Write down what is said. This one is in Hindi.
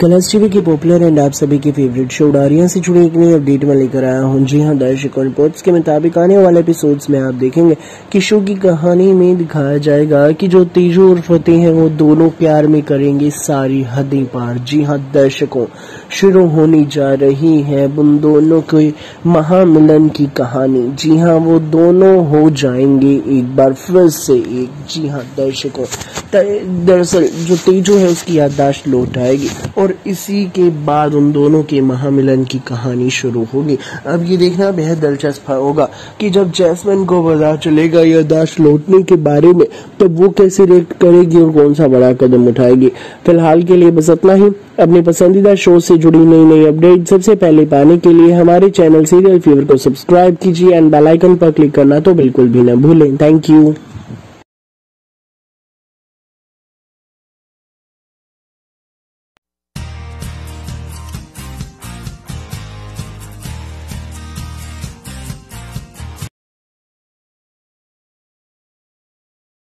कलर्स टीवी की पॉपुलर एंड आप सभी की फेवरेट शो डारिया से जुड़ी एक नई अपडेट में लेकर आया हूँ। जी हाँ, दर्शकों रिपोर्ट्स के मुताबिक आने वाले एपिसोड्स में आप देखेंगे कि शो की कहानी में दिखाया जाएगा कि जो तेजो और फतेह हैं, वो दोनों प्यार में करेंगे सारी हदें पार। जी हाँ, दर्शकों, शुरू होने जा रही है उन दोनों के महामिलन की कहानी। जी हाँ वो दोनों हो जाएँगे एक बार फिर से एक। जी हाँ दर्शकों दरअसल जो तेजो है, उसकी याददाश्त लौट आएगी और इसी के बाद उन दोनों के महामिलन की कहानी शुरू होगी। अब ये देखना बेहद दिलचस्प होगा कि जब जैस्मिन को पता चलेगा या दाश लौटने के बारे में तो वो कैसे रिएक्ट करेगी और कौन सा बड़ा कदम उठाएगी? फ़िलहाल के लिए बस इतना ही। अपने पसंदीदा शो से जुड़ी नई नई अपडेट सबसे पहले पाने के लिए हमारे चैनल सीरियल फीवर को सब्सक्राइब कीजिए एंड बेल आइकन पर क्लिक करना तो बिल्कुल भी न भूलें। Thank you